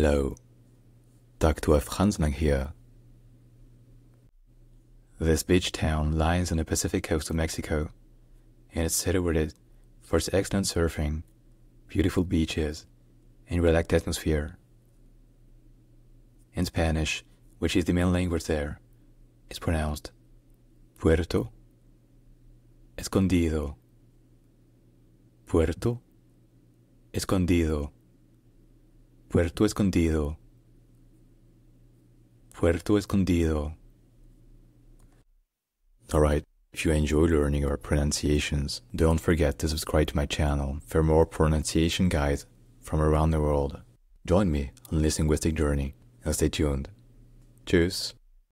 Hello, Dr. Franz Lang here. This beach town lies on the Pacific coast of Mexico, and is celebrated for its excellent surfing, beautiful beaches, and relaxed atmosphere. In Spanish, which is the main language there, it's pronounced Puerto Escondido. Puerto Escondido. Puerto Escondido. Puerto Escondido. Alright, if you enjoy learning our pronunciations, don't forget to subscribe to my channel for more pronunciation guides from around the world. Join me on this linguistic journey and stay tuned. Tschüss.